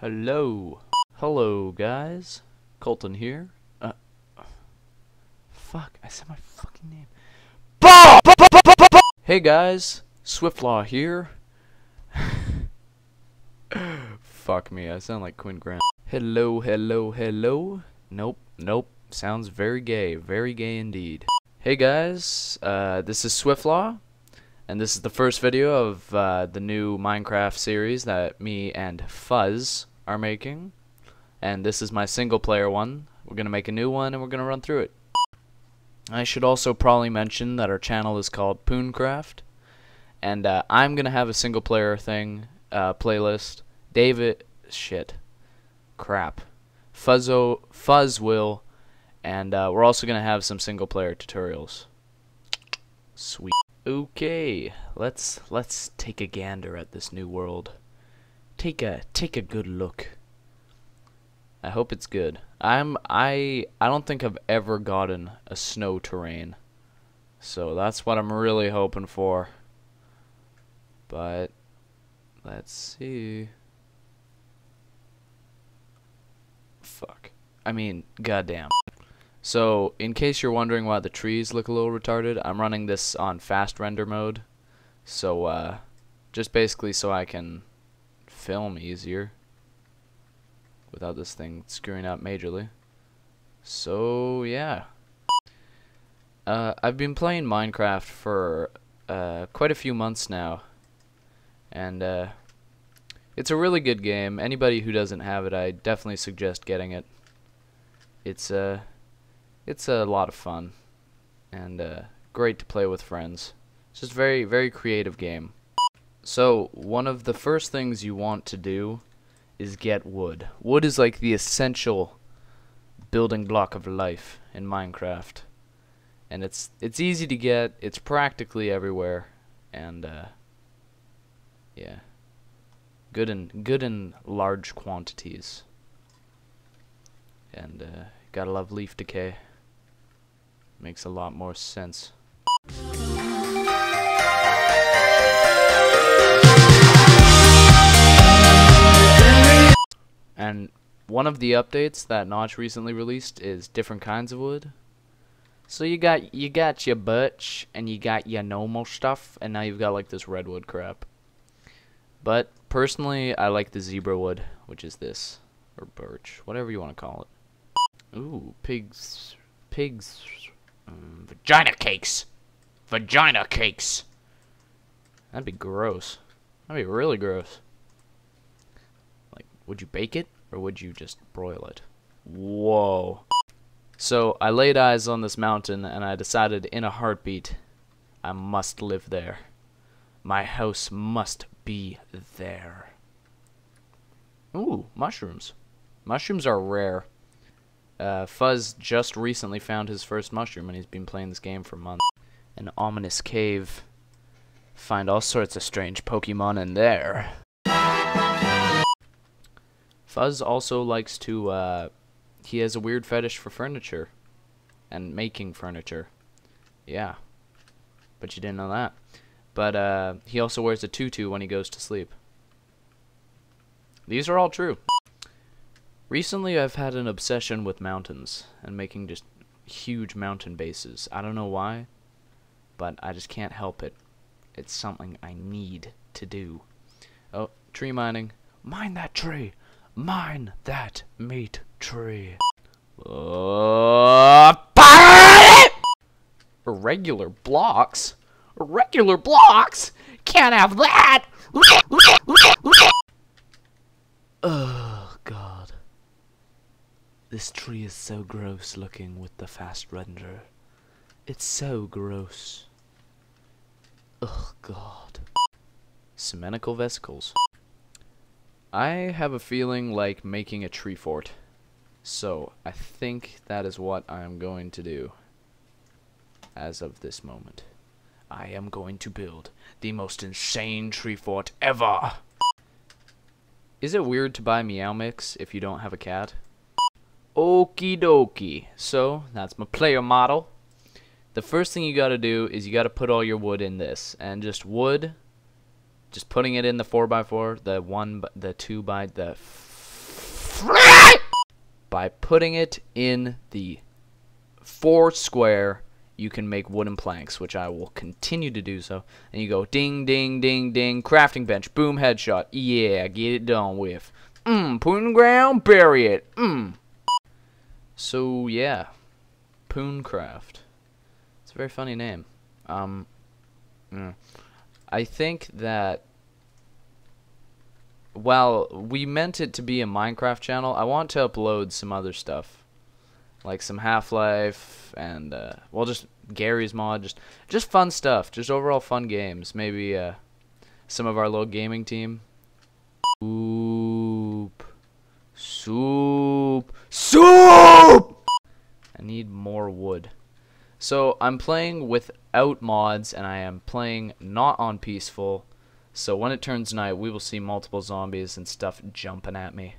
Hello. Hello, guys. Colton here. Uh, fuck, I said my fucking name. Hey, guys. Swiftlaw here. fuck me, I sound like Quinn Grant. Hello, hello, hello. Nope, nope. Sounds very gay. Very gay indeed. Hey, guys. Uh, this is Swiftlaw. And this is the first video of uh, the new Minecraft series that me and Fuzz are making. And this is my single player one. We're to make a new one and we're to run through it. I should also probably mention that our channel is called Pooncraft. And uh, I'm to have a single player thing, uh, playlist. David, shit, crap. Fuzzo, Fuzz will. And uh, we're also going to have some single player tutorials. Sweet. Okay, let's let's take a gander at this new world. Take a take a good look. I hope it's good. I'm I I don't think I've ever gotten a snow terrain. So that's what I'm really hoping for. But let's see. Fuck. I mean, goddamn. So, in case you're wondering why the trees look a little retarded, I'm running this on fast render mode. So, uh, just basically so I can film easier without this thing screwing up majorly. So, yeah. Uh, I've been playing Minecraft for uh, quite a few months now. And, uh, it's a really good game. Anybody who doesn't have it, I definitely suggest getting it. It's, uh it's a lot of fun and uh, great to play with friends. It's just very, very creative game. So, one of the first things you want to do is get wood. Wood is like the essential building block of life in Minecraft. And it's it's easy to get, it's practically everywhere, and uh, yeah. Good in good in large quantities. And uh, gotta love leaf decay. Makes a lot more sense. And one of the updates that Notch recently released is different kinds of wood. So you got you got your birch and you got your normal stuff and now you've got like this redwood crap. But personally I like the zebra wood, which is this. Or birch, whatever you want to call it. Ooh, pigs pigs Mm, vagina cakes. Vagina cakes. That'd be gross. That'd be really gross. Like, would you bake it or would you just broil it? Whoa. So I laid eyes on this mountain and I decided in a heartbeat I must live there. My house must be there. Ooh, mushrooms. Mushrooms are rare. Uh, Fuzz just recently found his first mushroom and he's been playing this game for months. An ominous cave. Find all sorts of strange Pokemon in there. Fuzz also likes to, uh, he has a weird fetish for furniture. And making furniture. Yeah. But you didn't know that. But, uh, he also wears a tutu when he goes to sleep. These are all true. Recently, I've had an obsession with mountains and making just huge mountain bases. I don't know why, but I just can't help it. It's something I need to do. Oh, tree mining. Mine that tree! Mine that meat tree! Uh, Irregular blocks? Irregular blocks? Can't have that! Ugh. This tree is so gross looking with the fast render. It's so gross. Ugh, God. Cementical vesicles. I have a feeling like making a tree fort. So, I think that is what I am going to do. As of this moment. I am going to build the most insane tree fort ever! Is it weird to buy Meow Mix if you don't have a cat? Okie dokie. So, that's my player model. the first thing you got to do is you got to put all your wood in this, and just wood, just putting it in the four by four, the one, the two by the, by putting it in the four square you can make wooden planks, which I will continue to do so. And you go ding, ding, ding, ding, crafting bench, boom, headshot. Yeah, get it done with. Mmm, poon ground, bury it. Mmm. So, yeah. Pooncraft. It's a very funny name. Um. I think that while we meant it to be a Minecraft channel, I want to upload some other stuff like some Half-Life and uh, well, just Garry's Mod, just just fun stuff, just overall fun games. Maybe uh, some of our little gaming team. Soup, soup, soup. Need more wood. So I'm playing without mods, and I am playing not on peaceful. So when it turns night, we will see multiple zombies and stuff jumping at me,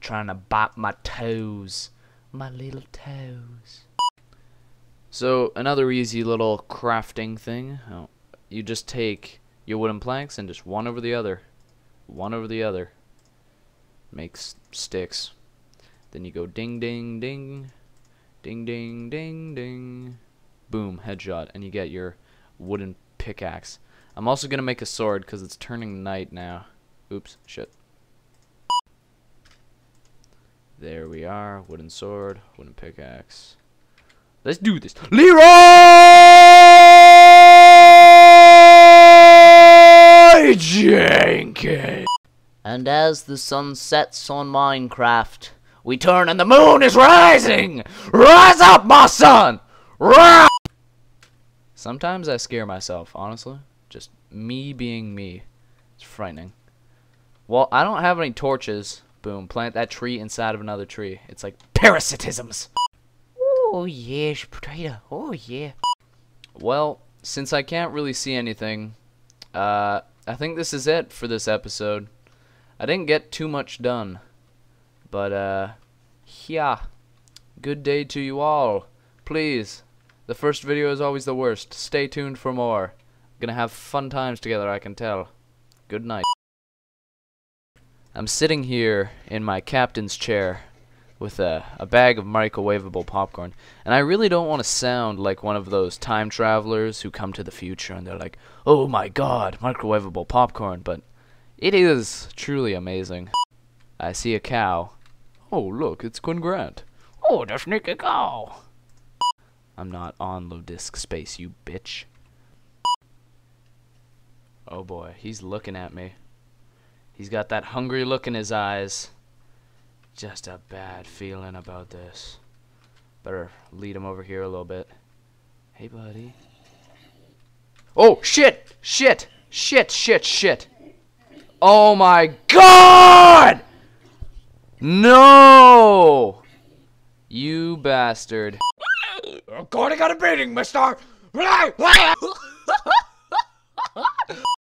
trying to bite my toes my little toes. So another easy little crafting thing. Oh, you just take your wooden planks and just one over the other, one over the other. Makes sticks. Then you go ding ding ding, ding ding ding ding, boom headshot, and you get your wooden pickaxe. I'm also gonna make a sword because it's turning night now. Oops, shit. There we are. Wooden sword, wooden pickaxe. Let's do this. Leroy Jenkins! And as the sun sets on Minecraft, we turn and the moon is rising! Rise up, my son! Rise! Sometimes I scare myself, honestly. Just me being me. It's frightening. Well, I don't have any torches, Boom. Plant that tree inside of another tree. It's like parasitisms. Oh, yes, potato. Oh, yeah. Well, since I can't really see anything, uh, I think this is it for this episode. I didn't get too much done. But, uh, yeah. Good day to you all. Please, the first video is always the worst. Stay tuned for more. Gonna have fun times together, I can tell. Good night. I'm sitting here in my captain's chair with a, a bag of microwavable popcorn, and I really don't want to sound like one of those time travelers who come to the future and they're like, oh my god, microwavable popcorn, but it is truly amazing. I see a cow. Oh, look, it's Quinn Grant. Oh, the sneaky cow. I'm not on low disk space, you bitch. Oh boy, he's looking at me. He's got that hungry look in his eyes. Just a bad feeling about this. Better lead him over here a little bit. Hey, buddy. Oh, shit! Shit! Shit, shit, shit! Oh my god! No! You bastard. Oh, I'm going to get a beating, mister!